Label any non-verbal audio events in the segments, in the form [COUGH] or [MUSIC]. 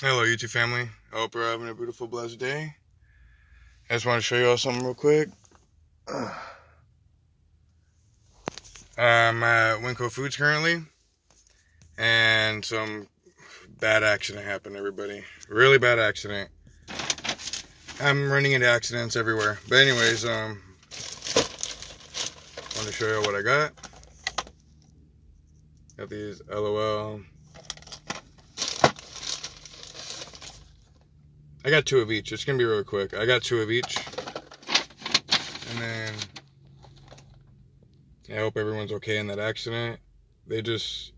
Hello, YouTube family. I hope you're having a beautiful, blessed day. I just want to show you all something real quick. [SIGHS] I'm at Winco Foods currently, and some bad accident happened, everybody. Really bad accident. I'm running into accidents everywhere. But anyways, um, I want to show you what I got. Got these LOL I got two of each. It's gonna be real quick. I got two of each. And then I hope everyone's okay in that accident. They just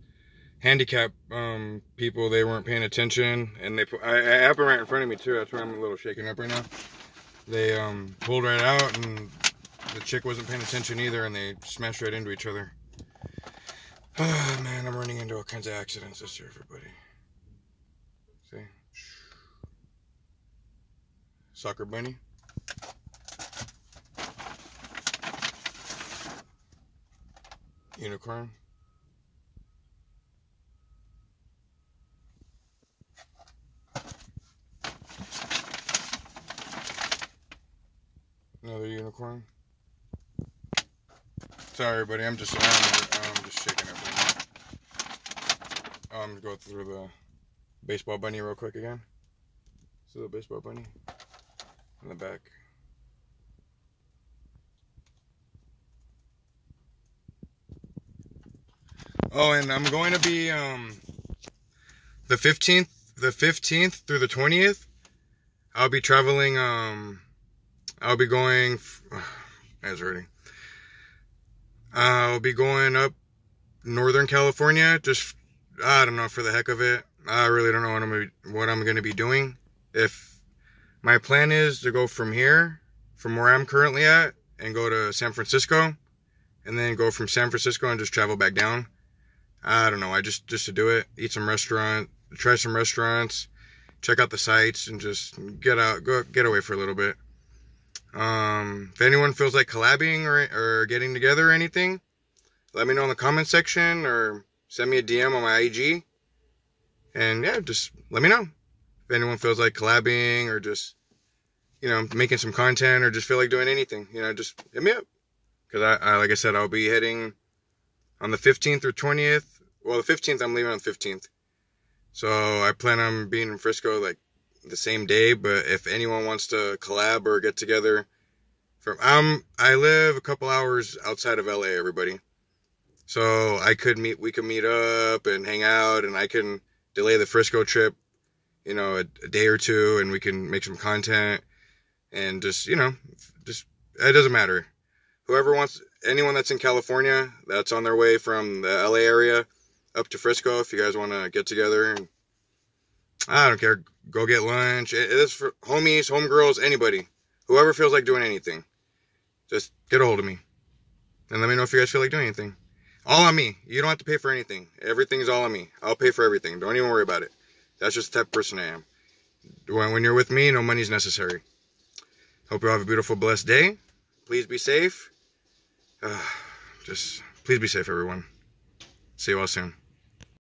handicap um, people. They weren't paying attention, and they. I, I happened right in front of me too. That's why I'm a little shaken up right now. They um, pulled right out, and the chick wasn't paying attention either, and they smashed right into each other. Oh, [SIGHS] man, I'm running into all kinds of accidents this year, everybody. See? Soccer bunny. Unicorn. Another unicorn. Sorry, everybody. I'm just I'm, I'm just shaking everything. I'm gonna go through the baseball bunny real quick again. So the baseball bunny in the back. Oh, and I'm going to be um the 15th, the 15th through the 20th. I'll be traveling um I'll be going as [SIGHS] ready. I'll be going up Northern California just I don't know for the heck of it. I really don't know what I'm what I'm going to be doing. If my plan is to go from here, from where I'm currently at, and go to San Francisco, and then go from San Francisco and just travel back down. I don't know. I just just to do it, eat some restaurant, try some restaurants, check out the sights, and just get out, go get away for a little bit. Um, if anyone feels like collabing or or getting together or anything, let me know in the comment section or send me a DM on my IG. And yeah, just let me know if anyone feels like collabing or just, you know, making some content or just feel like doing anything, you know, just hit me up. Cause I, I like I said, I'll be heading on the 15th or 20th. Well, the 15th, I'm leaving on the 15th. So I plan on being in Frisco like the same day. But if anyone wants to collab or get together from, um, I live a couple hours outside of LA, everybody. So I could meet, we could meet up and hang out and I can delay the Frisco trip you know, a, a day or two and we can make some content and just, you know, just, it doesn't matter. Whoever wants, anyone that's in California that's on their way from the LA area up to Frisco, if you guys want to get together and I don't care, go get lunch. It is for homies, homegirls, anybody. Whoever feels like doing anything. Just get a hold of me. And let me know if you guys feel like doing anything. All on me. You don't have to pay for anything. Everything's all on me. I'll pay for everything. Don't even worry about it. That's just the type of person I am. When, you're with me, no money's necessary. Hope you all have a beautiful, blessed day. Please be safe. Uh, [SIGHS] just please be safe, everyone. See you all soon.